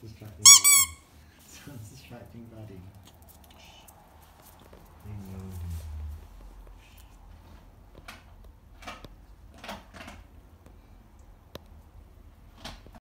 distracting body. Sounds distracting body.